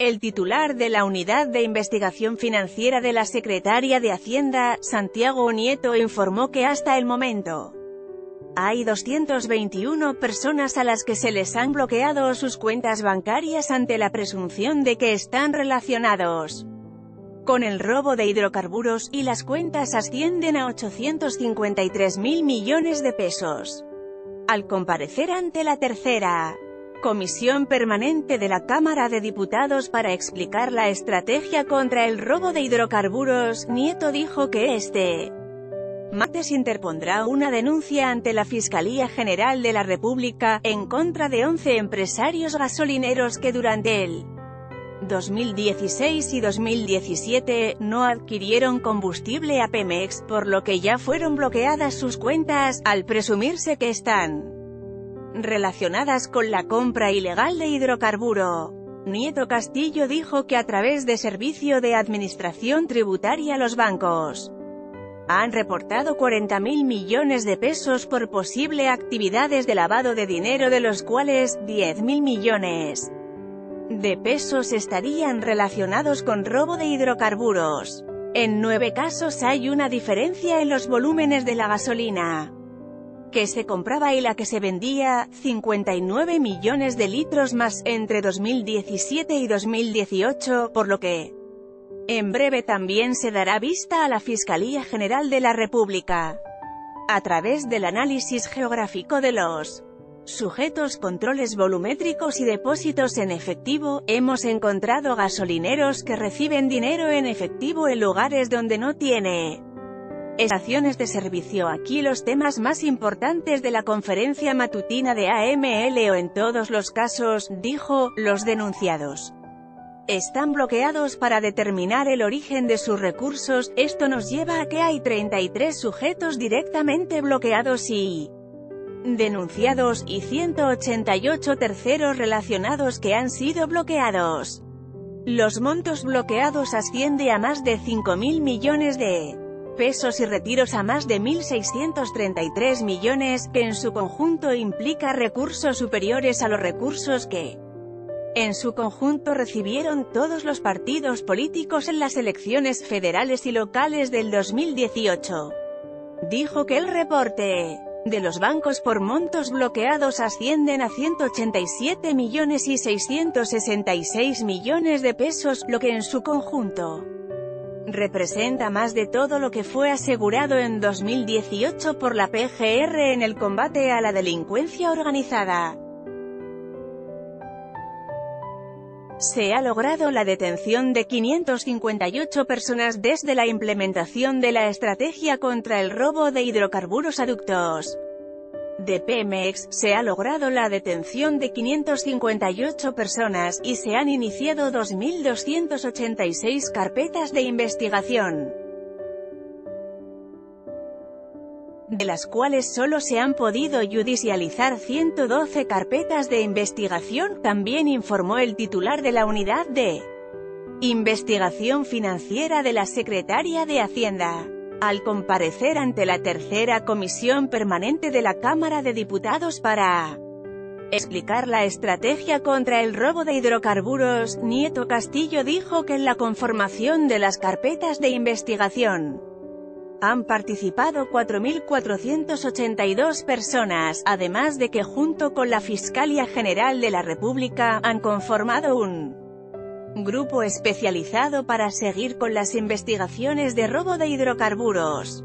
El titular de la Unidad de Investigación Financiera de la Secretaría de Hacienda, Santiago Nieto informó que hasta el momento hay 221 personas a las que se les han bloqueado sus cuentas bancarias ante la presunción de que están relacionados con el robo de hidrocarburos, y las cuentas ascienden a 853 mil millones de pesos. Al comparecer ante la tercera Comisión Permanente de la Cámara de Diputados para explicar la estrategia contra el robo de hidrocarburos, Nieto dijo que este martes interpondrá una denuncia ante la Fiscalía General de la República, en contra de 11 empresarios gasolineros que durante el 2016 y 2017, no adquirieron combustible a Pemex, por lo que ya fueron bloqueadas sus cuentas, al presumirse que están relacionadas con la compra ilegal de hidrocarburo. Nieto Castillo dijo que a través de Servicio de Administración Tributaria los bancos han reportado 40.000 millones de pesos por posible actividades de lavado de dinero de los cuales, 10.000 millones de pesos estarían relacionados con robo de hidrocarburos. En nueve casos hay una diferencia en los volúmenes de la gasolina que se compraba y la que se vendía, 59 millones de litros más, entre 2017 y 2018, por lo que en breve también se dará vista a la Fiscalía General de la República. A través del análisis geográfico de los sujetos controles volumétricos y depósitos en efectivo, hemos encontrado gasolineros que reciben dinero en efectivo en lugares donde no tiene Estaciones de servicio. Aquí los temas más importantes de la conferencia matutina de AML o en todos los casos, dijo, los denunciados. Están bloqueados para determinar el origen de sus recursos, esto nos lleva a que hay 33 sujetos directamente bloqueados y denunciados, y 188 terceros relacionados que han sido bloqueados. Los montos bloqueados asciende a más de 5.000 millones de pesos y retiros a más de 1.633 millones, que en su conjunto implica recursos superiores a los recursos que en su conjunto recibieron todos los partidos políticos en las elecciones federales y locales del 2018. Dijo que el reporte de los bancos por montos bloqueados ascienden a 187 millones y 666 millones de pesos, lo que en su conjunto representa más de todo lo que fue asegurado en 2018 por la PGR en el combate a la delincuencia organizada. Se ha logrado la detención de 558 personas desde la implementación de la estrategia contra el robo de hidrocarburos aductos de Pemex, se ha logrado la detención de 558 personas, y se han iniciado 2.286 carpetas de investigación. de las cuales solo se han podido judicializar 112 carpetas de investigación, también informó el titular de la Unidad de Investigación Financiera de la Secretaría de Hacienda al comparecer ante la tercera comisión permanente de la Cámara de Diputados para explicar la estrategia contra el robo de hidrocarburos, Nieto Castillo dijo que en la conformación de las carpetas de investigación han participado 4.482 personas, además de que junto con la Fiscalía General de la República, han conformado un grupo especializado para seguir con las investigaciones de robo de hidrocarburos.